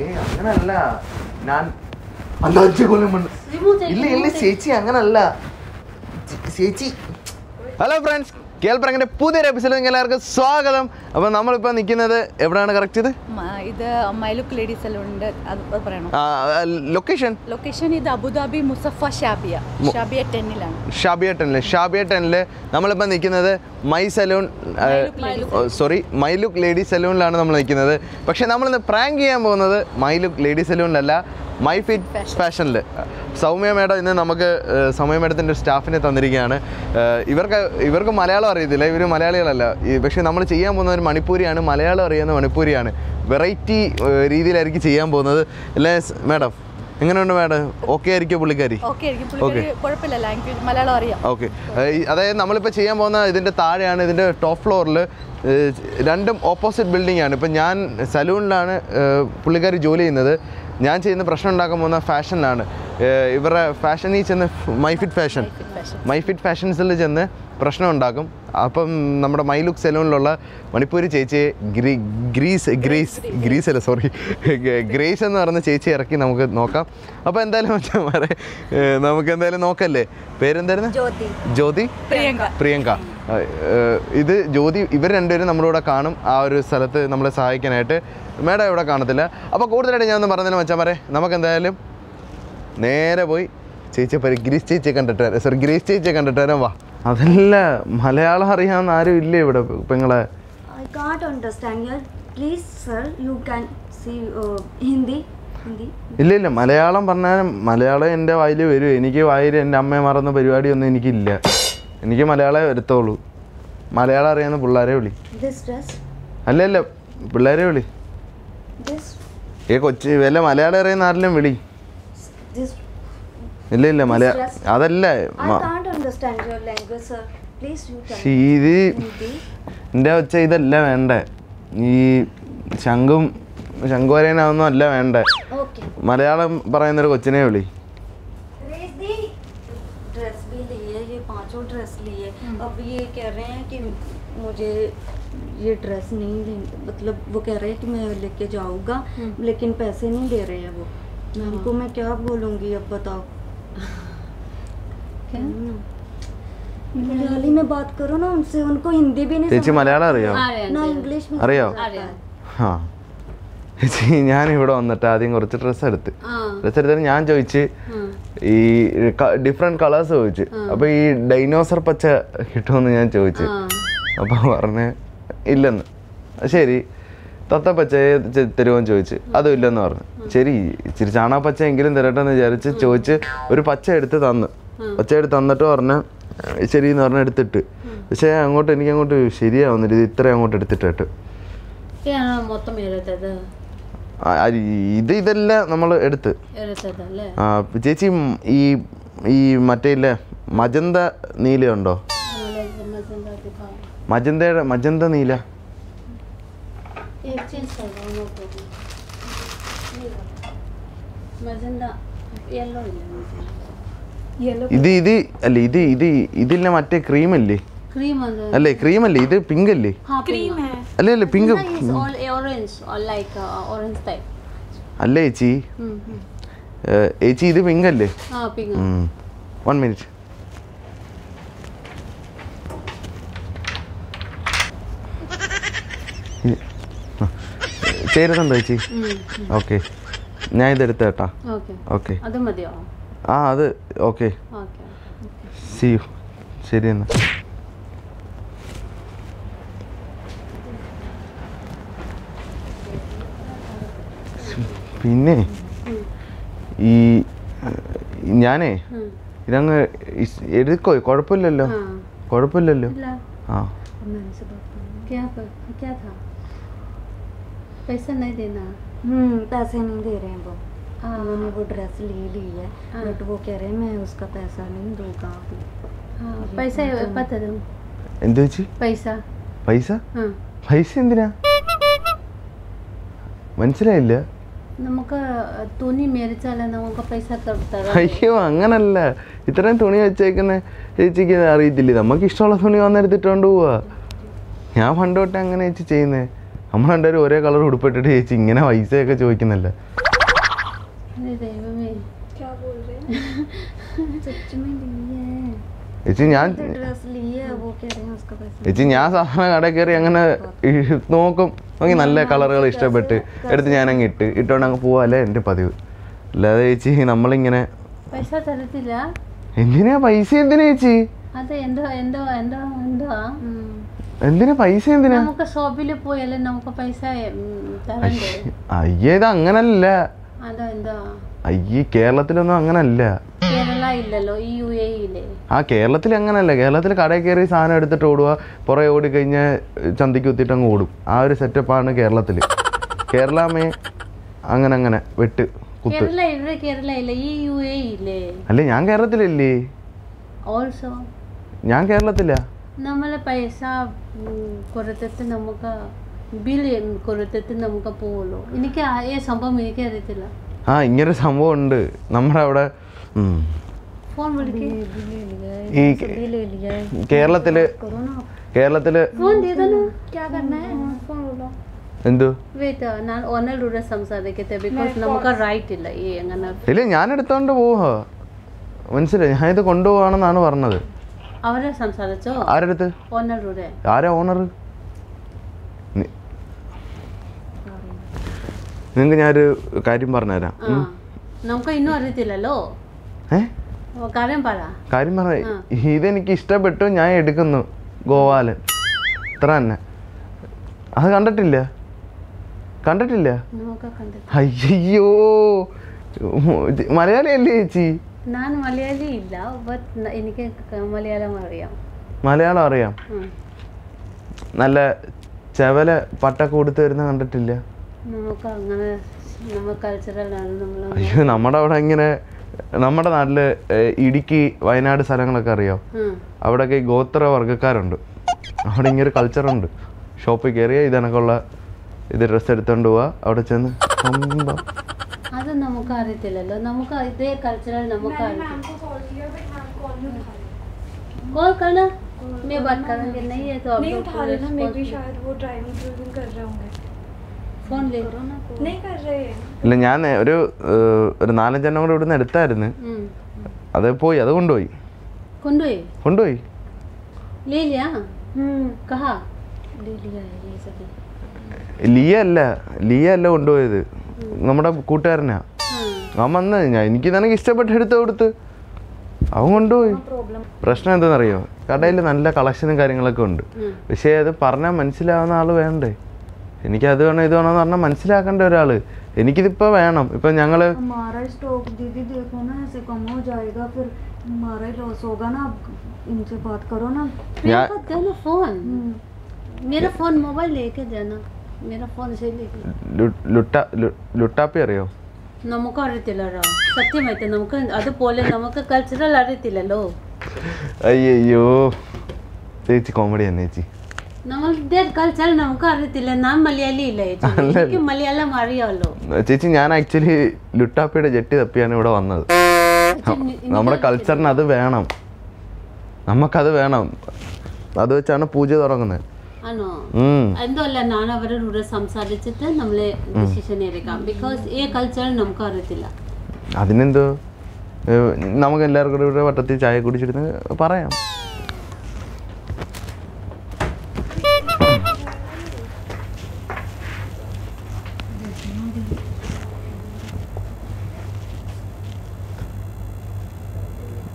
ഏയ് അങ്ങനല്ല. ഞാൻ അല്ലാതെ കൊല്ലം മണ്ണ് ഇല്ല ഇല്ല ചേച്ചി അങ്ങനല്ല. ചേച്ചി. ഹലോ ഫ്രണ്ട്സ് കേൾപ്പറങ്ങിന്റെ പുതിയൊരു എപ്പിസോഡ് നിങ്ങൾക്ക് എല്ലാവർക്കും സ്വാഗതം. അപ്പോൾ നമ്മളിപ്പോൾ നിൽക്കുന്നത് എവിടെയാണ് കറക്റ്റ് ഇത്? ഇത് മൈലുക്ക് ലേഡീസ് സലൂണിന്റെ അത് പറയണോ? ലൊക്കേഷൻ ലൊക്കേഷൻ ഇത് Abu Dhabi Mussafah Shabiya. Shabiya ടെന്നിലാണ്. Shabiya ടെന്നിൽ ഷാബിയ ടെന്നിൽ നമ്മളിപ്പോൾ നിൽക്കുന്നത് my salon sorry my look ladies സലൂണിലാണ് നമ്മൾ നിൽക്കുന്നത്. പക്ഷേ നമ്മളിന്ന് പ്രാങ്ക് ചെയ്യാൻ പോകുന്നത് മൈലുക്ക് ലേഡീസ് സലൂണിലല്ല. മൈ ഫിറ്റ് ഫാഷനിൽ സൗമ്യ മേഡം ഇന്ന് നമുക്ക് സൗമ്യ മേഡത്തിന്റെ സ്റ്റാഫിനെ തന്നിരിക്കുകയാണ്. ഇവർക്ക് ഇവർക്ക് മലയാളം അറിയത്തില്ല ഇവർ മലയാളികളല്ല. പക്ഷേ നമ്മൾ ചെയ്യാൻ പോകുന്ന ഒരു മണിപ്പൂരിയാണ് മലയാളം അറിയുന്ന മണിപ്പൂരിയാണ്. വെറൈറ്റി രീതിയിലായിരിക്കും ചെയ്യാൻ പോകുന്നത്. അല്ലേ മേഡം? എങ്ങനെയുണ്ട് മേഡം? ഓക്കെ ആയിരിക്കും പുള്ളിക്കാരി? ഓക്കെ അതായത് നമ്മളിപ്പോൾ ചെയ്യാൻ പോകുന്ന ഇതിന്റെ താഴെയാണ് ഇതിന്റെ ടോപ്പ് ഫ്ലോറിൽ രണ്ടും ഓപ്പോസിറ്റ് ബിൽഡിംഗ് ആണ്. ഇപ്പം ഞാൻ സലൂണിലാണ് പുള്ളിക്കാരി ജോലി ചെയ്യുന്നത്. ഞാൻ ചെയ്യുന്ന പ്രശ്നം ഉണ്ടാക്കാൻ പോകുന്ന ഫാഷനിലാണ്. ഇവരുടെ ഫാഷനിൽ ചെന്ന് my fit fashion my fit my fit ഫാഷൻസിൽ ചെന്ന് പ്രശ്നം ഉണ്ടാക്കും. അപ്പം നമ്മുടെ മൈ ലുക്ക് സെലൂണിലുള്ള മണിപ്പൂരി ചേച്ചി ഗ്രീ ഗ്രീസ് ഗ്രീസ് ഗ്രീസ്. അല്ല സോറി ഗ്രേസ് എന്ന് പറയുന്ന ചേച്ചി ഇറക്കി നമുക്ക് നോക്കാം. അപ്പോൾ എന്തായാലും നമുക്ക് എന്തായാലും നോക്കല്ലേ? പേരെന്തായിരുന്നു? ജ്യോതി? പ്രിയങ്ക. പ്രിയങ്ക. ഇത് ജ്യോതി ഇവർ രണ്ടുപേരും നമ്മുടെ കൂടെ കാണും. ആ ഒരു സ്ഥലത്ത് നമ്മളെ സഹായിക്കാനായിട്ട്. മേഡം ഇവിടെ കാണത്തില്ല. അപ്പോൾ കൂടുതലായിട്ട് ഞാൻ ഒന്ന് പറഞ്ഞതിന് മച്ചാമാരെ. നമുക്ക് എന്തായാലും നേരെ പോയി ചേച്ചി പരി ഗ്രീസ് ചേച്ചിയെ കണ്ടിട്ട് വരാം. സോറി ഗ്രീസ് ചേച്ചിയെ കണ്ടിട്ട് വരാം. വാ. അതല്ല മലയാളം അറിയാവുന്ന ആരും ഇല്ലേ ഇവിടെ പെങ്ങളെ? Uh. ഇല്ല ഇല്ല. മലയാളം പറഞ്ഞാലും മലയാളം എന്റെ വായിൽ വരും. എനിക്ക് വായിൽ എന്റെ അമ്മയെ മറന്ന പരിപാടിയൊന്നും എനിക്കില്ല. എനിക്ക് മലയാളമേ വരത്തുള്ളൂ. മലയാളം അറിയാവുന്ന പിള്ളേരെ വിളി. അല്ല അല്ല പിള്ളേരെ വിളി. ഏ കൊച്ചി വല്ല മലയാളം അറിയുന്ന ആരെല്ലാം വിളി. ഇല്ല ഇല്ല മലയാള അതല്ല. ഇത്. എന്റെ വെച്ച ഇതല്ല വേണ്ടേ. ഈ ശംഖും ശംഖുവരേനാവൊന്നും അല്ല വേണ്ടേ. മലയാളം പറയുന്നൊരു കൊച്ചിനെ വിളി. अब ये कह रहे हैं कि मुझे ये ड्रेस नहीं ले मतलब वो कह रहे हैं कि मैं लेके जाऊंगा लेकिन पैसे नहीं दे रहे हैं वो मैम को मैं क्या बोलूंगी अब बताओ हम्म। मलयाली में बात करो ना उनसे उनको हिंदी भी नहीं ചേച്ചി समझ മലയാളം അറിയോ ना इंग्लिश में അറിയോ समझ आता है। ആ ചേച്ചി ഞാൻ ഇവിടെ വന്നിട്ട് ആദ്യം കുറച്ച് ഡ്രസ്സ് എടുത്ത് ഡ്രസ്സ് എടുത്തിട്ട് ഞാൻ ചോദിച്ച് ഈ ഡിഫറെന്റ് കളേഴ്സ് ചോദിച്ചു. അപ്പൊ ഈ ഡൈനോസർ പച്ച കിട്ടുമെന്ന് ഞാൻ ചോദിച്ചു. അപ്പൊ പറഞ്ഞ് ഇല്ലെന്ന്. ശരി. തത്ത പച്ചയെ തരുമോന്ന് ചോദിച്ചു. അതും ഇല്ലെന്ന് പറഞ്ഞു. ശരി. ഇച്ചിരി പച്ച എങ്കിലും തരട്ടെ എന്ന് വിചാരിച്ച് ചോദിച്ച് ഒരു പച്ച എടുത്ത് തന്നു. പച്ച എടുത്ത് തന്നിട്ട് പറഞ്ഞ ശരി എന്ന് പറഞ്ഞ എടുത്തിട്ട്. പക്ഷേ അങ്ങോട്ട് എനിക്ക് അങ്ങോട്ട് ശരിയാവുന്നില്ല ഇത് ഇത്ര അങ്ങോട്ട് എടുത്തിട്ടിട്ട്. ഇത് ഇതെല്ലാം നമ്മൾ എടുത്ത്. ചേച്ചി ഈ ഈ മറ്റേ ഇല്ലേ മജന്ത നീല ഉണ്ടോ? മജന്തയുടെ മജന്ത നീല. ഇത് ഇത് അല്ല ഇത് ഇത് ഇതിലെ മറ്റേ ക്രീമല്ലേ അല്ലേ ക്രീം അല്ലേ? ഇത് പിങ്ക് അല്ലേ? അല്ലേ അല്ലേ പിങ്ക് അല്ലേ ചേച്ചി ചേച്ചി ഇത് പിങ്ക് അല്ലേ? വൺ മിനിറ്റ് ചേരുന്നുണ്ടോ ചേച്ചി ഓക്കെ. ഞാൻ ഇതെടുത്ത കേട്ടാ. ഓക്കെ. ആ അത് ഓക്കെ. സി യു ശരി എന്നാ. പിന്നെ ഈ ഞാനേ ഇതങ്ങ് എടുക്കോ? കുഴപ്പമില്ലല്ലോ. കുഴപ്പമില്ലല്ലോ. ആ. पैसा नहीं देना नहीं दे रहे हैं वो उन्होंने वो ड्रेस ली है कह रहे हैं मैं उसका पैसा नहीं दूंगा പൈസ മനസ്സിലായില്ല. നമുക്ക് തുണി നമുക്ക് പൈസ അയ്യോ അങ്ങനല്ല. ഇത്രയും തുണി വെച്ചേക്കുന്ന ചേച്ചിക്ക് അറിയത്തില്ലേ? നമുക്ക് ഇഷ്ടമുള്ള തുണി വന്നെടുത്തിട്ടോണ്ട് പോവാ ഞാൻ പണ്ട് തൊട്ടേ അങ്ങനെ ചേച്ചി ചെയ്യുന്നേ. നമ്മൾ രണ്ടുപേരും ഒരേ കളർ ഉടുപ്പിട്ടിട്ട് ചേച്ചി ഇങ്ങനെ പൈസയൊക്കെ ചോദിക്കുന്നല്ലേ? ചേച്ചി ഞാൻ ചേച്ചി ഞാൻ സാധാരണ കടയിൽ കയറി അങ്ങനെ നോക്കും. നോക്കി നല്ല കളറുകൾ ഇഷ്ടപ്പെട്ട് എടുത്ത് ഞാൻ അങ്ങ് ഇട്ട് ഇട്ടോണ്ട് അങ്ങ് പോവാല്ലേ എന്റെ പതിവ്. അല്ലാതെ ചേച്ചി നമ്മളിങ്ങനെ പൈസ തരത്തില്ല. എന്തിനാ പൈസ എന്തിനാ ചേച്ചി എന്തിനാ പൈസ എന്തിനാ? നമുക്ക് ഷോപ്പിൽ പോയാലും നമുക്ക് പൈസ അയ്യേ ഇത് അങ്ങനല്ല. അയ്യേ കേരളത്തിലൊന്നും അങ്ങനല്ല. ഇല്ലല്ലോ ഈ യു എ ആ കേരളത്തിൽ അങ്ങനല്ല കേരളത്തിൽ കടയിൽ കയറി സാധനം എടുത്തിട്ട് ഓടുക പുറകെ ഓടിക്കഴിഞ്ഞാൽ ചന്തയ്ക്ക് കുത്തിയിട്ട് അങ്ങ് ഓടും. ആ ഒരു സെറ്റപ്പ് ആണ് കേരളത്തിൽ കേരളമേ അങ്ങനെ അങ്ങനെ വെട്ട് കുത്ത്. കേരള ഇവിടെ കേരള ഇല്ല ഈ യു എ ഇല്ലേ? അല്ലേ ഞാൻ കേരളത്തിലല്ലേ? ഓൾസോ ഞാൻ കേരളത്തിലാ. നമ്മളെ പൈസ കൊടുത്തിട്ട് നമുക്ക് ബിൽ കൊടുത്തിട്ട് നമുക്ക് പോവുള്ളൂ. എനിക്ക് ആ- ഈ സംഭവം എനിക്ക് അറിയത്തില്ല ആ ഇങ്ങനൊരു സംഭവം ഉണ്ട് നമ്മുടെ അവിടെ ഉം. ഈ കേരളത്തിൽ കേരളത്തിൽ ഇല്ല. ഞാൻ എടുത്തോണ്ട് പോവോ. മനസ്സിലായി? ഞാൻ ഇത് കൊണ്ടുപോവാണെന്നാണ് പറഞ്ഞത്. അവരെ സംസാരിച്ചോ? ഓണർ നിങ്ങൾക്ക് ഞാനൊരു കാര്യം പറഞ്ഞുതരാം. നമുക്ക് ഇന്നും അറിയത്തില്ലല്ലോ. ഏഹ് കാര്യം പറ ഇതെനിക്ക് ഇഷ്ടപ്പെട്ടു ഞാൻ എടുക്കുന്നു ഗോവാലൻ ഇത്ര തന്നെ. അത് കണ്ടിട്ടില്ല? കണ്ടിട്ടില്ല? അയ്യോ മലയാളി അല്ലേ ചേച്ചി? ഞാൻ മലയാളി ഇല്ല ബട്ട് എനിക്ക് ക- മലയാളം അറിയാം. മലയാളം അറിയാം. ഉം. നല്ല ചെവല പട്ട കൊടുത്ത് വരുന്ന കണ്ടിട്ടില്ല? നമുക്ക് അങ്ങനെ അയ്യോ നമ്മുടെ അവിടെ ഇങ്ങനെ നമ്മുടെ നാട്ടില് ഏഹ്, ഇടുക്കി വയനാട് സ്ഥലങ്ങളൊക്കെ അറിയാം അവിടെയൊക്കെ ഈ ഗോത്ര വർഗ്ഗക്കാരുണ്ട് അവിടെ ഇങ്ങനെ ഒരു കൾച്ചറുണ്ട് ഷോപ്പിൽ കയറിയ ഇതണക്കുള്ള ഇത് ഡ്രസ്സ് എടുത്തോണ്ട് പോവാ അവിടെ ചെന്ന് അമ്പ. അത് നമുക്ക് അറിയത്തില്ലല്ലോ നമുക്ക് ഇതേ കൾച്ചറൽ നമുക്ക് അറിയത്തില്ല कॉल करना मैं बात करूंगी नहीं है तो आप नहीं लोग उठा पूरे लेना मे भी responsible- शायद वो ड्राइविंग ड्राइविंग कर रहे होंगे ഇല്ല ഞാൻ ഒരു ഒരു നാലഞ്ചെണ്ണം കൂടെ ഇവിടുന്ന് എടുത്തായിരുന്നു. അത് പോയി അത് കൊണ്ടുപോയി. കൊണ്ടുപോയി? ലിയ? അല്ല ലിയ അല്ല കൊണ്ടുപോയത്. നമ്മുടെ കൂട്ടുകാരനാ. അവൻ വന്ന ഞാൻ എനിക്ക് നിനക്ക് ഇഷ്ടപ്പെട്ട് എടുത്ത് കൊടുത്ത്. അവൻ കൊണ്ടുപോയി. പ്രശ്നം എന്താണെന്നറിയോ? കടയിൽ നല്ല കളക്ഷനും കാര്യങ്ങളൊക്കെ ഉണ്ട്. പക്ഷേ അത് പറഞ്ഞാൽ മനസ്സിലാവുന്ന ആൾ വേണ്ടേ? എനിക്ക് അത് വേണം ഇത് വേണം പറഞ്ഞാൽ മനസ്സിലാക്കേണ്ട ഒരാൾ എനിക്കിതിപ്പോൾ വേണം ഇപ്പം ഞങ്ങൾ ലുട്ടാപ്പി അറിയോ നമുക്ക് അറിയത്തില്ലല്ലോ സത്യമായിട്ട് നമുക്ക് അതുപോലെ നമുക്ക് കൾച്ചറൽ അറിയത്തില്ലല്ലോ അയ്യോ ചേച്ചി കോമഡി തന്നെ ചേച്ചി ചേച്ചി. ഞാൻ ആക്ച്വലി ലുട്ടാപ്പിയുടെ ജെട്ടി തപ്പിയാണ് ഇവിടെ വന്നത്. നമ്മുടെ കൾച്ചറിന് അത് വേണം. നമുക്കത് വേണം. അത് വെച്ചാണ് പൂജ തുടങ്ങുന്നത്. ആണോ? ഉം. എന്തല്ല ഞാൻ അവരോട് സംസാരിച്ചിട്ട് നമ്മളെ ഡിസിഷൻ എടുക്കാം? ബിക്കോസ് ഈ കൾച്ചർ നമുക്ക് അറിയത്തില്ല. അതിനെന്തോ? നമുക്ക് എല്ലാവർക്കും കൂടെ വട്ടത്തിൽ ചായ കുടിച്ചിരുന്ന് പറയാം.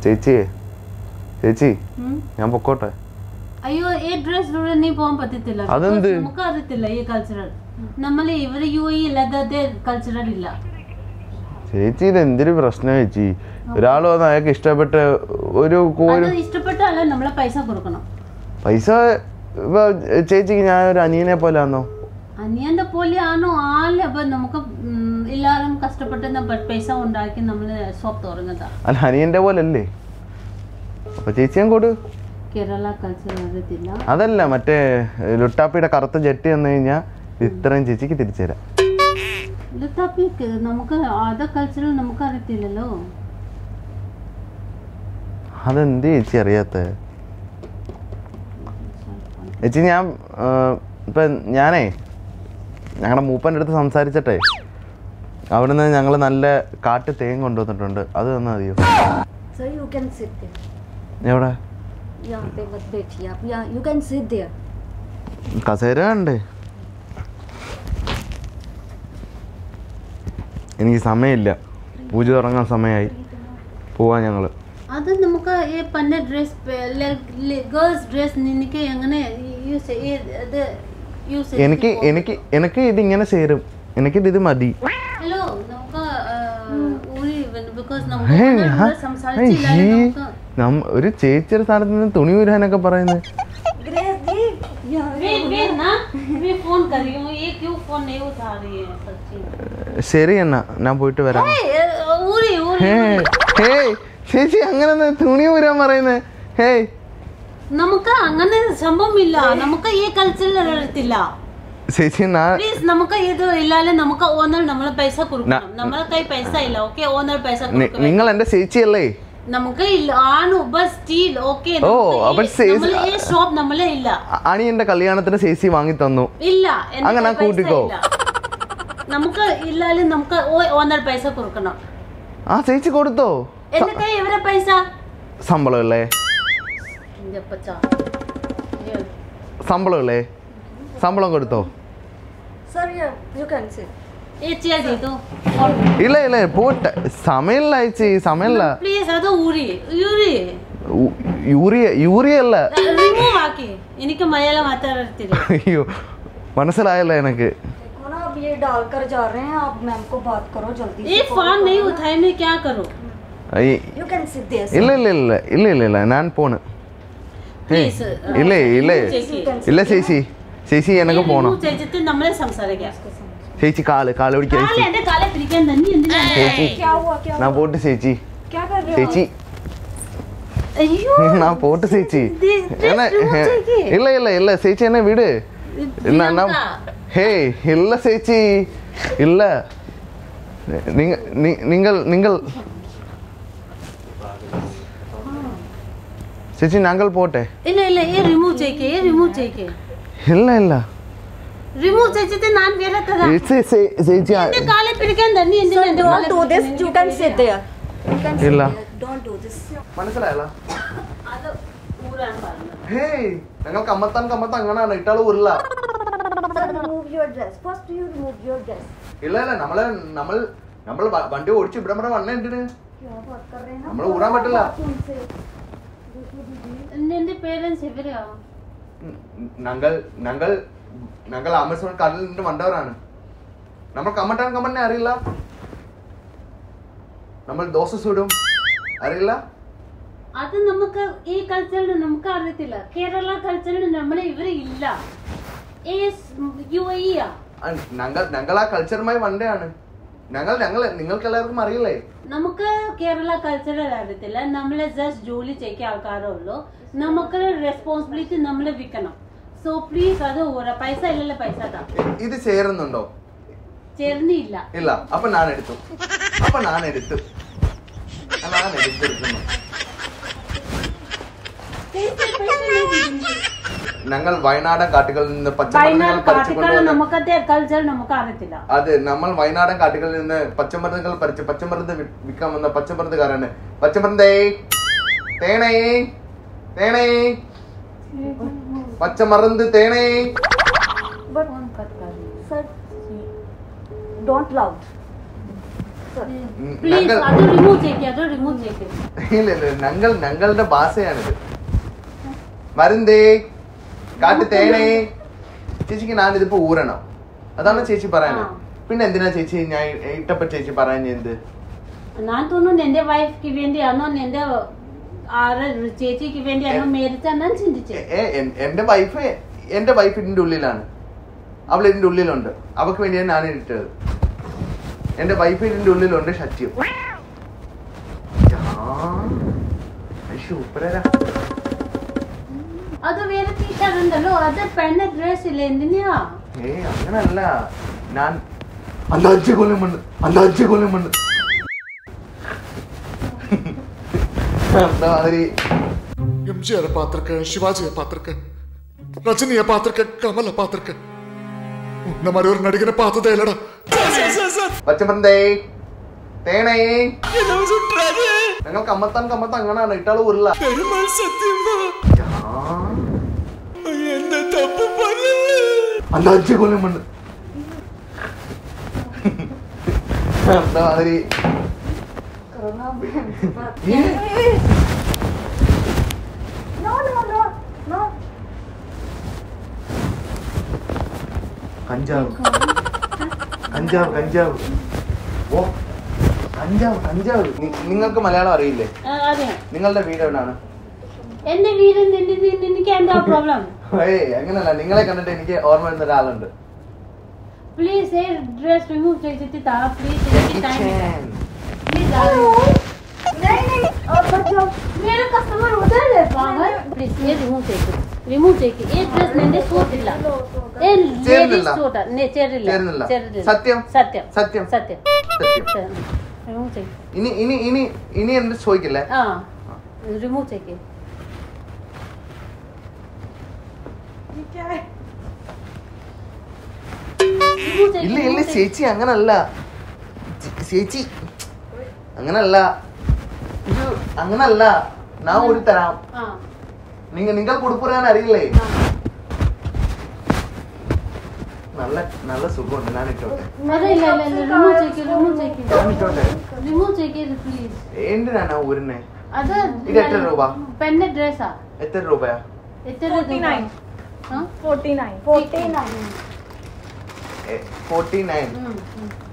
ചേച്ചി ചേച്ചി ഞാൻ പൊക്കോട്ടെ. അയ്യോ ഈ ഡ്രസ് നീ പോകാൻ പറ്റത്തില്ല. അതെന്ത്? നമുക്ക് അറിയത്തില്ല ഈ കൾച്ചറൽ നമ്മളെ ഇവർ യു എ ഇല്ലാതെ കൾച്ചറൽ ഇല്ല. ചേച്ചി ഇത് എന്തൊരു പ്രശ്നം ചേച്ചി? ഒരാൾ വന്ന് അയാൾക്ക് ഇഷ്ടപ്പെട്ട ഒരു അത് കോരും ഇഷ്ടപ്പെട്ടാലേ നമ്മളെ പൈസ കൊടുക്കണം. പൈസ ചേച്ചിക്ക് ഞാൻ ഒരു അനിയനെ പോലെ ആണോ അനിയന്റെ പോലെ ആണോ ആല്ല നമുക്ക് കഷ്ടപ്പെട്ട് പൈസ ഉണ്ടാക്കി നമ്മൾ ഷോപ്പ് തുറന്നതാ. അല്ല അനിയന്റെ പോലെ അല്ലേ അപ്പൊ ചേച്ചിയും കൊടു കേരള കൾച്ചർ അതല്ല മറ്റേ ലുട്ടാപ്പിയുടെ കറുത്ത ജെട്ടി വന്നു കഴിഞ്ഞാ ഇത്രയും ചേച്ചിക്ക് തിരിച്ചുതരാം. നമുക്ക് അത് കൾച്ചറൽ നമുക്ക് അറിയത്തില്ലല്ലോ. അതെന്ത് ചേച്ചി അറിയാത്ത? ചേച്ചി ഞാൻ ഇപ്പൊ ഞാനേ ഞങ്ങളുടെ മൂപ്പന്റെ അടുത്ത് സംസാരിച്ചിട്ടേ. അവിടുന്ന് ഞങ്ങൾ നല്ല കാട്ട് തേൻ കൊണ്ടുവന്നിട്ടുണ്ട്. അത് തന്നാ മതിയോ? എവിടെ? കസേര ഉണ്ട് എനിക്ക് സമയമില്ല. പൂജ തുടങ്ങാൻ സമയമായി. പോവാ ഞങ്ങൾ. അത് നമുക്ക് ഈ പന്ന ഡ്രസ് ഗേൾസ് ഡ്രസ് നിനക്ക് എങ്ങനെ യൂസ് ഇത് യൂസ് എനിക്ക് എനിക്ക് എനിക്ക് ഇതിങ്ങനെ ചേരും. എനിക്കിത് മതി. ഒരു ചേച്ചിയുടെ സ്ഥാനത്ത് നിന്ന് തുണി ഊരാനൊക്കെ പറയുന്നത് ശരി എന്നാ ഞാൻ പോയിട്ട് വരാം. ചേച്ചി അങ്ങനെ തുണി ഊരാൻ പറയുന്നത് ഹേയ് നമുക്ക് അങ്ങനെ സംഭവമില്ല നമുക്ക് ഈ കൾച്ചറിൽ വളർത്തില്ല ചേച്ചി പ്ലീസ് നമുക്ക് ഇത് ഇല്ലാലും നമുക്ക് ഓണർ നമ്മളെ പൈസ കൊടുക്കണം. നമ്മളെ കൈ പൈസ ഇല്ല. ഓക്കെ ഓണർ പൈസ നിങ്ങൾ എന്റെ ചേച്ചിയല്ലേ? നമുക്ക് ആണ് സ്റ്റീൽ. ഓക്കെ ഓ, അപ്പോൾ ഈ ഷോപ്പ് നമ്മളെ ഇല്ല. കല്യാണത്തിന് ചേച്ചി വാങ്ങി തന്നു. ഇല്ല. അങ്ങനെ കൂട്ടിക്കോ. നമുക്ക് ഇല്ലാലും നമുക്ക് ഓണർ പൈസ കൊടുക്കണം. ആ ചേച്ചി കൊടുത്തോ? എന്റെ കൈ പൈസ? ശമ്പളം അല്ലേ. ശമ്പളം അല്ലേ ശമ്പളം കൊടുത്തോ? सर यू कैन सिट ഏ ചെയ്യാ ചെയ്തു ഇല്ല ഇല്ല പോട്ടെ സമയമില്ല ചേച്ചി സമയമില്ല പ്ലീസ് അത് ഊരി ഊരി ഉ- യൂറിയ യൂറിയ അല്ല റിമൂവ് ആക്കി എനിക്ക് മലയാളം മാറ്റാറില്ല അയ്യോ മനസ്സിലായല്ലോ എനിക്ക് देखो ना अब ये डालकर जा रहे हैं आप मैम को बात करो जल्दी ये फोन नहीं उठाए मैं क्या करूं ഈ- यू कैन सिट देयर ഇല്ല ഇല്ല ഇല്ല ഇല്ല ഇല്ല ഇല്ല ഞാൻ പോണ് പ്ലീസ് ഇല്ല ഇല്ല ഇല്ല ചേച്ചി എനക്ക് പോണം. ചേച്ചി കാല് കാല് പിടിക്കാൻ ചേച്ചി ഞാൻ പോട്ട് ചേച്ചി. ചേച്ചി. நான் போட்டு சேச்சி என்ன இல்ல இல்ல இல்ல சேச்சி என்ன வீடு ஹே இல்ல சேச்சி இல்ல நீங்க நீங்கள் நீங்கள் சேச்சி நாங்கள் போட்டேன் இல்ல இல்ல ஏ ரிமூவ் செய்கே ரிமூவ் செய்கே ഇല്ല ഇല്ല. റിമൂവ് ചേച്ചിത്തെ ഞാൻ വേറെ വേലത്തതാ ഇറ്റ്സ് സേ ചേച്ചി എന്റെ കാലേ പിടിക്കാൻ തന്നെ എന്തിനാ എന്റെ don't do this you can sit there ഇല്ല. ഡോണ്ട് ഡു ദിസ് മനസ്സിലായല്ല? അത് ഊരാൻ പറഞ്ഞു. ഹേയ് ഞങ്ങൾ കമ്മത്താൻ കമ്മത്ത അങ്ങനാണ്. ഇട്ടാൾ ഊരില്ല. Remove your dress. First you remove your dress. ഇല്ല ഇല്ല. നമ്മളെ നമ്മൾ നമ്മൾ വണ്ടി ഓടിച്ച് ഇവിടെ വരെ വണ്ണ എന്തിന്? നമ്മൾ ഊരാൻ പറ്റില്ല. എന്റെ പേരൻസ് എവരെയാവും ഞങ്ങൾ ഞങ്ങൾ ഞങ്ങൾ ആമസോൺ കടലിൽ നിന്ന് വണ്ടവരാണ് നമ്മൾ കമ്മട്ടാൻ കമ്മണ്ണെ അറിയില്ല. നമ്മൾ ദോശ ചൂടും. അറിയില്ല? അത് നമുക്ക് ഈ കൾച്ചറിൽ നമുക്ക് അറിയത്തില്ല. കേരള കൾച്ചറിൽ നമ്മളെ ഇവർ ഇല്ല. ആ, ഞങ്ങൾ ഞങ്ങൾ ആ കൾച്ചറുമായി വണ്ടയാണ് ഞങ്ങൾ ഞങ്ങൾ നിങ്ങൾക്ക് എല്ലാവർക്കും അറിയില്ലേ? നമുക്ക് കേരള കൾച്ചറൽ അറിയത്തില്ല. നമ്മളെ ജസ്റ്റ് ജോലി ചെയ്യ ആൾക്കാരേ ഉള്ളൂ. നമുക്ക് റെസ്പോൺസിബിലിറ്റി നമ്മൾ വിൽക്കണം സോ പ്ലീസ് അത് പൈസ ഇല്ലല്ലോ പൈസ ഇത് ചേരുന്നുണ്ടോ? ചേർന്നില്ല ഇല്ല. അപ്പൊ ഞാൻ എടുത്തു അപ്പൊ ഞാൻ എടുത്തു ഞാൻ എടുത്തിരിക്കുന്നു ഞങ്ങൾ വയനാടൻ കാട്ടുകളിൽ നിന്ന് പച്ചമരുന്നുകൾ അതെ നമ്മൾ വയനാടൻ കാട്ടുകളിൽ നിന്ന് പച്ചമരുന്നുകൾ പറിച്ച് പച്ചമരുന്ന് വിൽക്കാൻ വന്ന പച്ചമരുന്നുകാരാണ്. പച്ചമരുന്നേ തേണേ തേനേ don't ഞങ്ങൾ ഞങ്ങൾ ഞങ്ങളുടെ ഭാഷയാണിത്. മരുന്തേ കാട്ടു ചേച്ചിക്ക് ഞാനിതിപ്പോ ഊരണം. അതാണ് ചേച്ചി പറയാന് പിന്നെ എന്തിനാ ചേച്ചി ഞാൻ ഇട്ടപ്പ ചേച്ചി പറയാൻ എന്ത് ഞാൻ തോന്നുന്നു എന്റെ വൈഫ് വേണ്ടിയാണോ എന്റെ ചേച്ചിക്ക് വേണ്ടി മേടിച്ചാണ് ചിന്തിച്ചത് എന്റെ വൈഫ് എന്റെ വൈഫ് ഇതിന്റെ ഉള്ളിലാണ്. അവൾ ഇതിന്റെ ഉള്ളിലുണ്ട്. അവക്ക് വേണ്ടിയാണ് ഞാൻ ഇട്ടത്. എന്റെ വൈഫ് ഇതിന്റെ ഉള്ളിലുണ്ട് ശത്യം. അത് വേറെ ടീഷർട്ട് അത് പെണ്ണ ഡ്രസ് ഇല്ല? എന്തിനാ? ഏ അങ്ങനല്ല. ഞാൻ അല്ലാച്ച കൊല്ലുമുണ്ട് അല്ലാച്ച കൊല്ലുമുണ്ട് அந்த அஞ்சு கொல்லும் மண்ணு அந்த மாதிரி எம்ஜிஆரை பார்த்திருக்கேன் சிவாஜியை பார்த்திருக்கேன் ரஜினியை பார்த்திருக்கேன் கமலை பார்த்திருக்கேன் ഉന്നമാരി ഒരു നടികനെ പാത്തതേലടാ പച്ചമന്തേ തേണേ ഞങ്ങൾ കമ്മത്താൻ കമ്മത്താൻ അങ്ങനെയാണ് ഇട്ടാള് ഉരുള അല്ല അഞ്ച് കൊല്ലം മണ്ണ് എന്താ മാതിരി ഏ? No, no, no, no. കഞ്ചാവ്. കഞ്ചാവ് കഞ്ചാവ്. ഓ കഞ്ചാവ് കഞ്ചാവ്. നിങ്ങൾക്ക് മലയാളം അറിയില്ലേ? നിങ്ങളുടെ വീട് എവിടാണ്? എന്റെ വീട് നിനക്ക് എന്താ പ്രോബ്ലം ഏയ് അങ്ങനല്ല. നിങ്ങളെ കണ്ടിട്ട് എനിക്ക് ഓർമ്മ വരുന്ന ഒരാളുണ്ട്. പ്ലീസ് ഡ്രസ് റിമൂവ് ചെയ്തിട്ട് താ. പ്ലീസ് എനിക്ക് ടൈം मेरा कस्टमर उधर है पागल प्लीज ये रिमूव ചെയ്യിക്കും റിമൂവ് ചെയ്യിക്കും ഈ ഡ്രസ് നിന്റെ സൂട്ട് ഇല്ല ഏ ചേരുന്നില്ല. ലേഡീസ് സൂട്ട് നെ ചേരില്ല ചേരുന്നില്ല. ചേരില്ല സത്യം? സത്യം സത്യം സത്യം സത്യം. റിമൂവ് ചെയ്യും ഇനി ഇനി ഇനി ഇനി എന്ത് ചോദിക്കില്ലേ ആ റിമൂവ് ചെയ്യും ഇല്ല ഇല്ല ചേച്ചി അങ്ങനല്ല ചേ- ചേച്ചി അങ്ങനല്ല ഇത് അങ്ങനല്ല ഞാൻ ഒരു തരാം നിങ്ങൾ നിങ്ങൾ കൊടുപ്പുറാൻ അറിയില്ലേ നല്ല നല്ല സുഖമുണ്ട് ഞാൻ ഇട്ടോട്ടെ എന്തിനാണ് ഊരിനെ ഇത് എത്ര രൂപ പെന്നെ ഡ്രസ്സാ എത്ര രൂപയാ എത്ര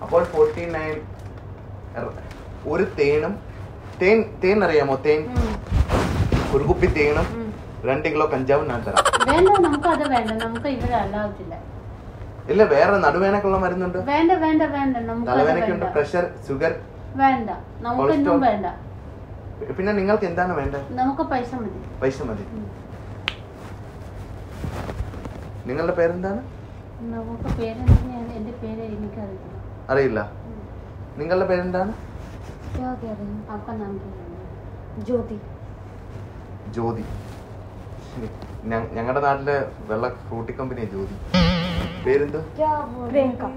അപ്പോൾ ഫോർട്ടി നയൻ ഒരു തേനും തേൻ തേൻ? അറിയാമോ തേൻ ഒരു കുപ്പി തേനും. രണ്ട് കിലോ കഞ്ചാവും ഞാൻ തരാം. വേണ്ട നമുക്ക് അത് വേണ്ട. നമുക്ക് ഇവിടെ അല്ലാതില്ല. ഇല്ല വേറെ നടുവേനക്കുള്ള മരുന്നുണ്ട്. വേണ്ട വേണ്ട വേണ്ട. നമുക്ക് തലവേനക്കുണ്ട് പ്രഷർ ഷുഗർ വേണ്ട. നമുക്കൊന്നും കൊളസ്ട്രോൾ. വേണ്ട. പിന്നെ നിങ്ങൾക്ക് എന്താണ് വേണ്ടത്? നമുക്ക് പൈസ മതി. പൈസ മതി. നിങ്ങളുടെ പേരെന്താണ്? നമുക്ക് പേരെന്താണ് എന്റെ പേര് എനിക്കറിയില്ല. അറിയില്ല. നിങ്ങളുടെ പേരെന്താണ്? क्या कह रहे हैं അപ്പ നാം ज्योति ജ്യോതി ഞങ്ങളുടെ നാട്ടിലെ വെള്ള ഫ്രൂട്ടി കമ്പനിയാ ജ്യോതി പേരെന്തോ क्या बोल रहे हैं? प्रियंका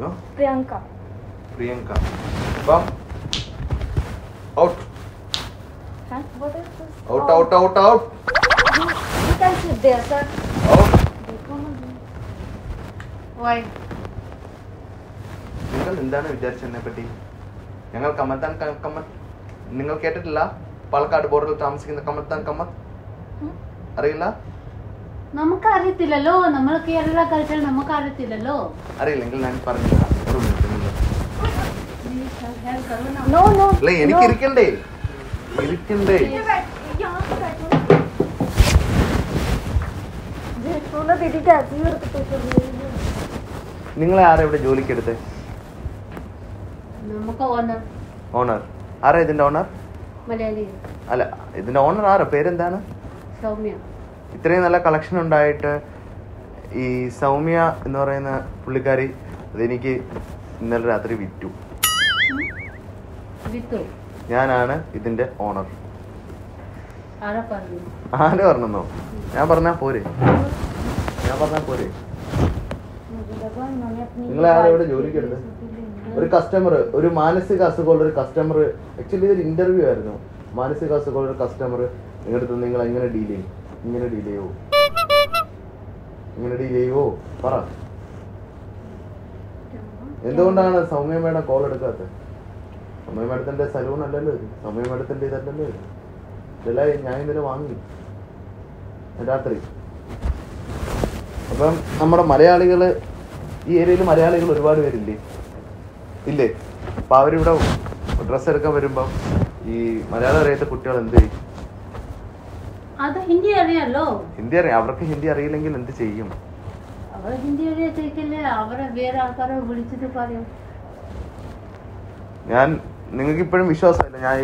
ഓ, प्रियंका പ്രിയങ്ക അപ്പം out What is this? Out out out out You can sit there, sir. Out देखो ना വൈ നിങ്ങൾ എന്താണ് വിചാരിച്ചത് എന്നെ പറ്റി ഞങ്ങൾ കമത്താൻ കമ്മത്ത് നിങ്ങൾ കേട്ടിട്ടില്ല? പാലക്കാട് ബോർഡറിൽ താമസിക്കുന്ന കമത്താൻ കമ്മത്ത് അറിയില്ല? നമുക്ക് അറിയത്തില്ലല്ലോ നമ്മൾ കേരള കൾച്ചർ നമുക്ക് അറിയത്തില്ലല്ലോ അറിയില്ലെങ്കിൽ ഞാൻ പറഞ്ഞു എനിക്ക് ഇരിക്കണ്ടേ? ഇരിക്കണ്ടേ? നിങ്ങളെ ആരെവിടെ ജോലിക്കെടുത്തേ? ഓണർ ആരാ ഇതിന്റെ ഓണർ അല്ല ഇതിന്റെ ഓണർ ആരാ? പേരെന്താണ്? സൗമ്യ. ഇത്രയും നല്ല കളക്ഷൻ ഉണ്ടായിട്ട് ഈ സൗമ്യ എന്ന് പറയുന്ന പുള്ളിക്കാരി അതെനിക്ക് ഇന്നലെ രാത്രി വിറ്റു. ഞാനാണ് ഇതിന്റെ ഓണർ ആര് പറഞ്ഞോ? ഞാൻ പറഞ്ഞാ പോരെ. ഞാൻ പറഞ്ഞാ പോരെ. നിങ്ങളെ ആരെവിടെ ജോലിക്കെടുത്ത് ഒരു കസ്റ്റമർ ഒരു മാനസിക അസുഖമുള്ള ഒരു കസ്റ്റമർ ആക്ച്വലി ഇതൊരു ഇന്റർവ്യൂ ആയിരുന്നു. മാനസിക അസുഖമുള്ള ഒരു കസ്റ്റമർ നിങ്ങളുടെ നിങ്ങൾ എങ്ങനെ ഡീൽ ചെയ്യും. ഇങ്ങനെ ഡീൽ ചെയ്യുമോ ഇങ്ങനെ ഡീൽ ചെയ്യുമോ പറ. എന്തുകൊണ്ടാണ് സൗമ്യ മേഡം കോൾ എടുക്കാത്തത് സൗമ്യ മേഡത്തിന്റെ സലൂൺ അല്ലല്ലോ സൗമ്യ മേഡത്തിന്റെ ഇതല്ലല്ലോ ഇതെല്ലാം ഞാൻ ഇന്നലെ വാങ്ങി. രാത്രി. അപ്പം നമ്മുടെ മലയാളികൾ ഈ ഏരിയയിൽ മലയാളികൾ ഒരുപാട് പേരില്ലേ? ഇല്ലേ? അപ്പൊ അവരിവിടെ ഡ്രസ്സ് എടുക്കാൻ വരുമ്പം ഈ മലയാളം അറിയാത്ത കുട്ടികൾ എന്ത് ചെയ്യും? അത് ഹിന്ദി അറിയാലോ? ഹിന്ദി അറിയാം. അവർക്ക് ഹിന്ദി അറിയില്ലെങ്കിൽ എന്ത് ചെയ്യും? അവർ ഹിന്ദി അറിയത്തേക്കില്ലേ അവരെ വേറെ ആൾക്കാരെ വിളിച്ചിട്ട് പറയും. ഞാൻ നിങ്ങൾക്ക് ഇപ്പോഴും വിശ്വാസമില്ല. ഞാൻ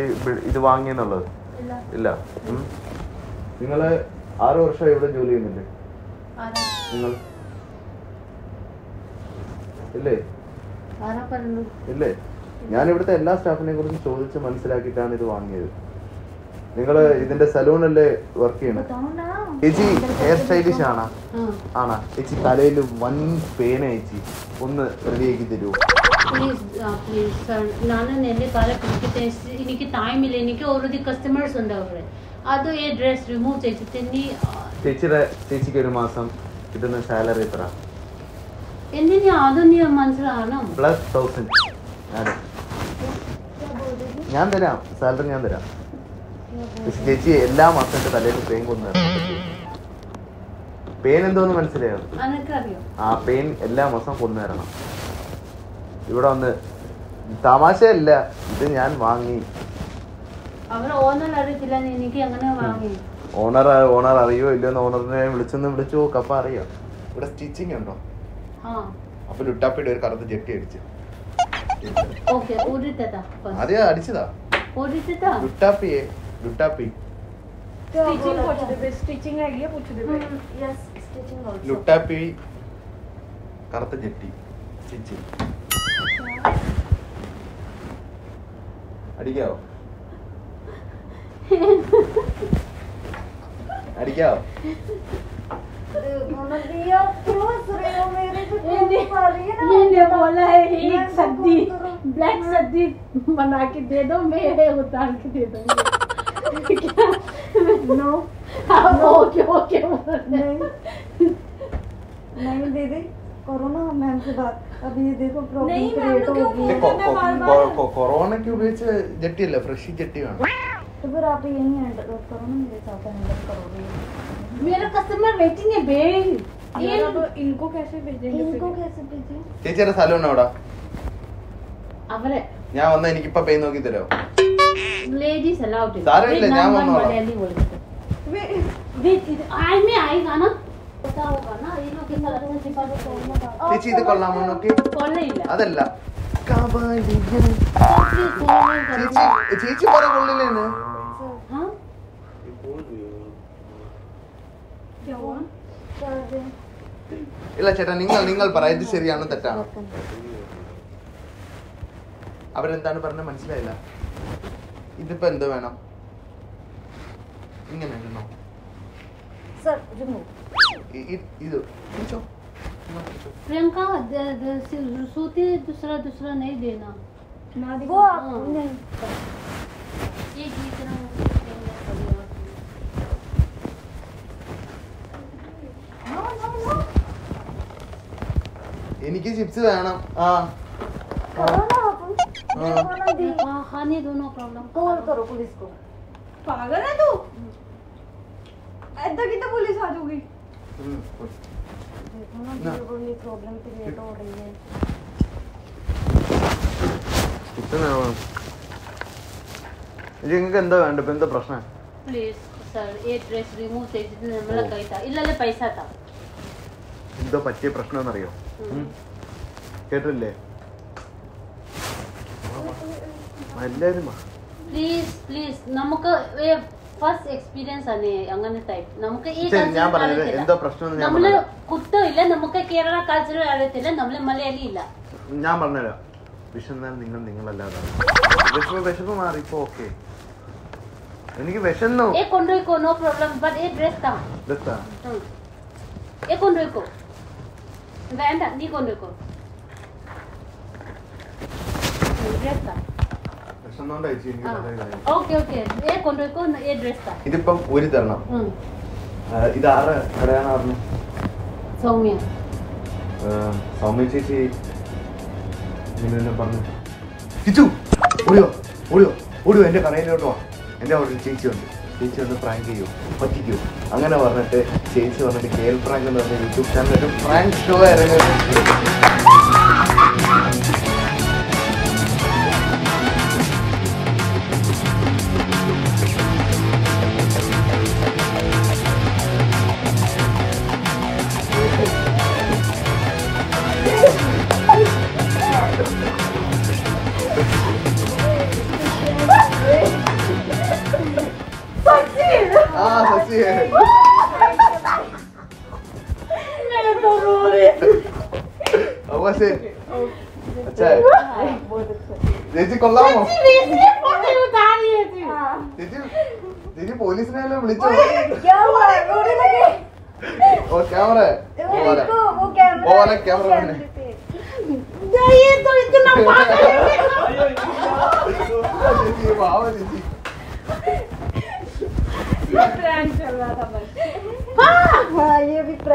ഇത് വാങ്ങിയെന്നുള്ളത്. ഇല്ല. നിങ്ങൾ ആറു വർഷം ഇവിടെ ജോലി ചെയ്യുന്നില്ലേ? നിങ്ങൾ. ഇല്ലേ? ഇല്ലേ? ഞാൻ ഇവിടുത്തെ എല്ലാ സ്റ്റാഫിനെ കുറിച്ച് ചോദിച്ച് മനസ്സിലാക്കിയിട്ടാണ് ഇത് വാങ്ങിയത്. നിങ്ങൾ ഇതിന്റെ സലൂണല്ലേ വർക്ക് ചെയ്യണത് ചേച്ചി ഹെയർ സ്റ്റൈലിഷ് ആണോ? ആണോ? ചേച്ചി തലയിൽ വൻ പേന ചേച്ചി ഒന്ന് റെഡിയാക്കി തരുമോ പ്ലീസ് കസ്റ്റമേഴ്സ് ഡ്രസ് റിമൂവ് ചേച്ചിയുടെ ചേച്ചിക്ക് ഒരു മാസം കിട്ടുന്ന സാലറി എത്ര എന്തിനാ അത് നീ മനസ്സിലാകണം പ്ലസ് തൗസൻഡ് ഞാൻ തരാം. സാലറി ഞാൻ തരാം. ചേച്ചി എല്ലാ മാസം എന്റെ തലയിൽ പെയിൻ കൊന്നു പെയിൻ എന്തോന്ന് മനസ്സിലായോ? ആ പെയിൻ എല്ലാ മാസം കൊന്നു തരണം. ഇവിടെ വന്ന് തമാശയല്ല ഇത് ഞാൻ വാങ്ങി. ഓണർ ഓണർ അറിയോ ഇല്ലെന്ന് ഓണറിനെ വിളിച്ചൊന്ന് വിളിച്ചു നോക്കപ്പ അറിയാം. ഇവിടെ സ്റ്റിച്ചിങ് ഉണ്ടോ? അപ്പൊ ലുട്ടാപ്പിട്ട് ഒരു കറുത്ത് ജെട്ടി അടിച്ചു. അതെ അടിച്ചതാ? ലുട്ടാപ്പിയെ ലുട്ടാപ്പി. ലുട്ടാപ്പി കറുത്ത ജെട്ടി സ്റ്റിച്ചിങ്. അടിക്കാവോ? അടിക്കാവോ? मैंने बोला है एक सद्दी ब्लैक सद्दी बना के दे दो मैं उतार के दे दूँगी नो आप ओके ओके नहीं। दीदी करो मैम से बात। अब ये देखो प्रॉब्लम क्रिएट होगी देखो कोरोना की वजह जट्टी है फ्रेश जट्टी है। तो फिर आप यही हैंडल करो ना मेरे साथ हैंडल करोगे। मेरा कस्टमर वेटिंग है बे यार अब इनको कैसे भेजेंगे इनको फिर? कैसे भेजें ചേച്ചിയുടെ സലൂൺ എവിടാ അവരെ ഞാൻ വന്ന എനിക്ക് ഇപ്പൊ പെയിൻ നോക്കി തരാമോ लेडीज अलाउड സാരമില്ല, ഞാൻ വന്നോളാം. मलयाली बोलते आई में आएगा ना पता होगा ना ये लोग के साथ अच्छा सिपा तो करना था ചേച്ചി ഇത് കൊള്ളാമോ നോക്കി കൊള്ളയില്ല അതല്ല കബാലിയൻ. Please follow me, करो। ചേച്ചി ചേച്ചി പറ കൊള്ളില്ലേന്ന് ഇല്ല ചേട്ടാ നിങ്ങൾ നിങ്ങൾ പറ ഇത് ശരിയാണോ തെറ്റാണോ അവരെന്താണ് പറഞ്ഞത് മനസ്സിലായില്ല ഇതിപ്പോ എന്തോ വേണം ഇങ്ങനെ ഇടണോ सर रिमूव ഇ- ഇ- ഇത് പിടിച്ചോ. ഇങ്ങോട്ട് പിടിച്ചോ. प्रियंका द- द- सू- सूती दूसरा दूसरा नहीं देना ना वो दिखा आप हाँ। नहीं എനിക്ക് ചിപ്സ് വേണം ആ करो ना आप हाँ। देखो ना दी हाँ खाने दोनों प्रॉब्लम कॉल करो पुलिस को पागल है तू ऐसा कितना पुलिस आ जाऊंगी ഉം. देखो ना ना। दी, वो ये प्रॉब्लम क्रिएट हो रही है ചിപ്സ് വേണം ഇത് നിങ്ങൾക്ക് എന്താ വേണ്ട ഇപ്പൊ എന്താ പ്രശ്നം प्लीज सर ये ड्रेस रिमूव ചെയ്തിട്ട് നമ്മളെ ഓ. കൈത്താ ഇല്ലല്ലേ പൈസ താ എന്തോ പറ്റിയ പ്രശ്നം എന്നറിയോ ഉം. കേട്ടില്ലേ? എല്ലാരും വാ. പ്ലീസ് പ്ലീസ് നമുക്ക് ഫസ്റ്റ് എക്സ്പീരിയൻസ് ആണ് അങ്ങനെ ടൈപ്പ് നമുക്ക് ഈ ശരി, ഞാൻ പറഞ്ഞത്. എന്തോ നമ്മൾ. കുത്തമില്ല നമുക്ക് കേരള കൾച്ചർ അറിയത്തില്ല നമ്മൾ മലയാളി ഇല്ല. ഞാൻ പറഞ്ഞുതരാം. വിശന്നാൽ നിങ്ങൾ നിങ്ങളല്ലാതെ. വിഷമ വിഷമ മാറി ഇപ്പൊ ഓക്കെ എനിക്ക് വിശന്നു. കൊണ്ടുപോയിക്കോ നോ പ്രോബ്ലം ബട്ട് ഡ്രസ്. ഏ കൊണ്ടുപോയിക്കോ? വേണ്ട നീ താ ഇതിപ്പം ഒരു തരണം ഇത് ആറ് കടയാണ് പറഞ്ഞു സൗമ്യ സൗമ്യ ചേച്ചി പറഞ്ഞു ചിച്ചു ഓടിയോ ഓടിയോ ഓടിയോ എന്റെ കടയിലോട്ടോ എന്റെ അവിടെ ചേച്ചി ഉണ്ട് ചേച്ചി ഒന്ന് പ്രാങ്ക് ചെയ്യൂ. പറ്റിക്കൂ. അങ്ങനെ പറഞ്ഞിട്ട് ചേച്ചി വന്നിട്ട് കേൾ പ്രാങ്ക് എന്ന് പറഞ്ഞ യൂട്യൂബ് ചാനലൊരു പ്രാങ്ക് ഷോ ഇറങ്ങി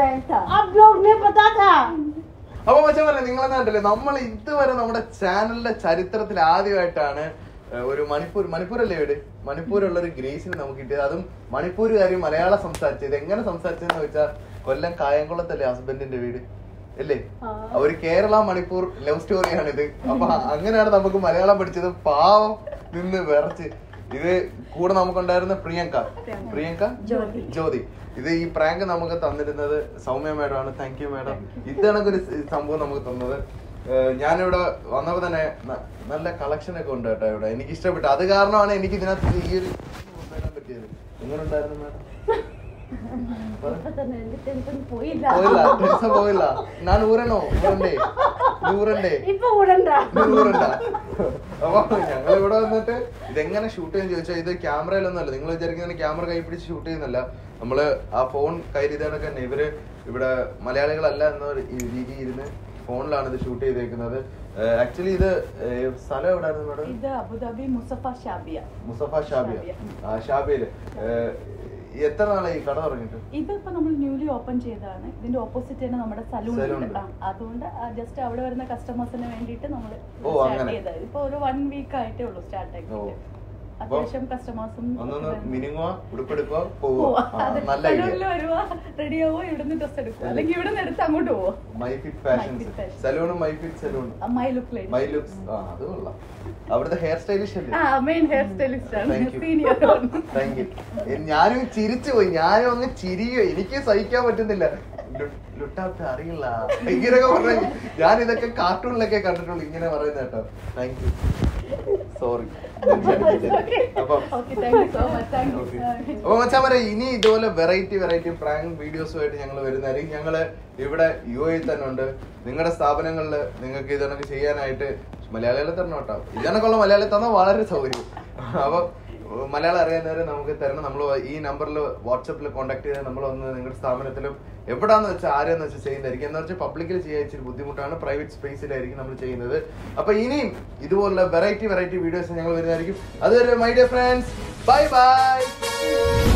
ये भी प्रैंक था आप लोग ने पता था അപ്പൊ മച്ചാൻ പറഞ്ഞ നിങ്ങളെന്നാ കണ്ടില്ലേ നമ്മൾ ഇതുവരെ നമ്മുടെ ചാനലിന്റെ ചരിത്രത്തിൽ ആദ്യമായിട്ടാണ് ഏഹ്, ഒരു മണിപ്പൂർ മണിപ്പൂരല്ലേ വീട് മണിപ്പൂരുള്ള ഒരു ഗ്രേസിന് നമുക്ക് കിട്ടിയത് അതും മണിപ്പൂരുകാരി മലയാളം സംസാരിച്ചത് എങ്ങനെ സംസാരിച്ചതെന്ന് വെച്ചാൽ കൊല്ലം കായംകുളത്തല്ലേ ഹസ്ബൻഡിന്റെ വീട് അല്ലേ ഒരു കേരള മണിപ്പൂർ ലവ് സ്റ്റോറിയാണിത് അപ്പൊ അങ്ങനെയാണ് നമുക്ക് മലയാളം പഠിച്ചത് പാവം നിന്ന് വിറച്ച് ഇത് കൂടെ നമുക്കുണ്ടായിരുന്ന പ്രിയങ്ക. പ്രിയങ്ക? ജ്യോതി. ഇത് ഈ പ്രാങ്ക് നമുക്ക് തന്നിരുന്നത് സൗമ്യ മാഡം ആണ് താങ്ക് യു മാഡം ഇതാണ് ഒരു സംഭവം നമുക്ക് തന്നത്. ഞാനിവിടെ വന്നപ്പോ തന്നെ നല്ല കളക്ഷൻ ഒക്കെ ഉണ്ട് കേട്ടോ ഇവിടെ. എനിക്ക് ഇഷ്ടപ്പെട്ടു അത് കാരണമാണ് എനിക്ക് ഇതിനകത്ത് ഈ ഒരു പറ്റിയത്. എങ്ങനെ ഉണ്ടായിരുന്നു മാഡം പോയില്ല. പോയില്ല ടെൻഷൻ പോയില്ല. ഞാൻ ഊരണോ? ഊരണ്ടേ? ഇത് ഊരണ്ടേ? ഇപ്പൊ ഉടണ്ട ഇത് ഊരണ്ട. അപ്പൊ ഞങ്ങൾ ഇവിടെ വന്നിട്ട് ഇതെങ്ങനെ ഷൂട്ട് ചെയ്യാൻ ചോദിച്ചാൽ ഇത് ക്യാമറയിലൊന്നുമല്ല. നിങ്ങൾ വിചാരിക്കുന്ന ക്യാമറ കൈ പിടിച്ച് ഷൂട്ട് ചെയ്യുന്നല്ല. നമ്മൾ ആ ഫോൺ കയറിയതാണൊക്കെ തന്നെ. ഇവർ ഇവിടെ മലയാളികളല്ല എന്ന രീതി ഇരുന്ന് ഫോണിലാണ് ഇത് ഷൂട്ട് ചെയ്തേക്കുന്നത്. ആക്ച്വലി ഇത് സ്ഥലം എവിടെയായിരുന്നു മാഡം? ഇത് Abu Dhabi Mussafah Shabiya. Mussafah Shabiya. ഷാബിയിൽ ഷാബിയയിൽ. എത്ര നാളായി കട തുടങ്ങിയിട്ട്? ഇതിപ്പോ നമ്മൾ ന്യൂലി ഓപ്പൺ ചെയ്തതാണ്. ഇതിന്റെ ഓപ്പോസിറ്റ് തന്നെ നമ്മുടെ സലൂൺ. അതുകൊണ്ട് ജസ്റ്റ് അവിടെ വരുന്ന കസ്റ്റമേഴ്സിന് വേണ്ടിയിട്ട് നമ്മൾ സ്റ്റാർട്ട് ചെയ്തത്. ഇപ്പൊ ഒരു വൺ വീക്ക് ആയിട്ടേ ഉള്ളൂ സ്റ്റാർട്ട് ഓ. അത്യാവശ്യം കസ്റ്റമേഴ്സും മിനിങ്ങോ ഉടുപ്പെടുക്കോ ആ, നല്ല സലൂണിൽ ഐഡിയ വരുവാ റെഡി ആവോ ഇവിടുന്ന് ഡ്രസ് എടുക്കുക അല്ലെങ്കിൽ ഇവിടുന്ന് എടുത്ത് അങ്ങോട്ട് പോവോ my fit fashions My സലൂണും my fit salon my look my looks അത് കൊള്ളാം. അവിടുത്തെ ഹെയർ സ്റ്റൈലിഷ് അല്ലേ? ആ മെയിൻ ഹെയർ സ്റ്റൈലിസ്റ്റ് ആണ്. സീനിയർ താങ്ക് യു ഞാനും ചിരിച്ചു പോയി. ഞാനും അങ്ങ് ചിരിയോ എനിക്ക് സഹിക്കാൻ പറ്റുന്നില്ല. ലുട്ടാപ്പ് അറിയില്ല. ഇങ്ങനെയൊക്കെ പറഞ്ഞു. ഞാൻ ഇതൊക്കെ കാർട്ടൂണിലൊക്കെ കണ്ടിട്ടുള്ളൂ. ഇങ്ങനെ പറയുന്ന കേട്ടോ. താങ്ക് യു സോറി അപ്പൊ മച്ചാൻ പറയാം ഇനി ഇതുപോലെ വെറൈറ്റി വെറൈറ്റി പ്രാങ്ക് വീഡിയോസുമായിട്ട് ഞങ്ങൾ വരുന്നതായിരിക്കും. ഞങ്ങൾ ഇവിടെ യു എ തന്നെ ഉണ്ട്. നിങ്ങളുടെ സ്ഥാപനങ്ങളിൽ നിങ്ങൾക്ക് ഇതൊക്കെ ചെയ്യാനായിട്ട് മലയാളികളെ തരണം കേട്ടോ. ഉള്ള മലയാളി തന്നാൽ വളരെ സൗകര്യം. അപ്പൊ മലയാളം അറിയാവുന്നവരെ നമുക്ക് തരണം. നമ്മൾ ഈ നമ്പറിൽ വാട്സപ്പിൽ കോൺടാക്ട് ചെയ്താൽ നമ്മൾ ഒന്ന് നിങ്ങളുടെ സ്ഥാപനത്തിലും എവിടാന്ന് വെച്ചാൽ ആരെന്ന് വെച്ചാൽ ചെയ്യുന്നതായിരിക്കും. എന്ന് വെച്ചാൽ പബ്ലിക്കിൽ ചെയ്യാൻ ഇച്ചിരി ബുദ്ധിമുട്ടാണ്. പ്രൈവറ്റ് സ്പേസിലായിരിക്കും നമ്മൾ ചെയ്യുന്നത്. അപ്പൊ ഇനിയും ഇതുപോലുള്ള വെറൈറ്റി വെറൈറ്റി വീഡിയോസ് ഞങ്ങൾ വരുന്നതായിരിക്കും. അതുവരെ my dear friends bye bye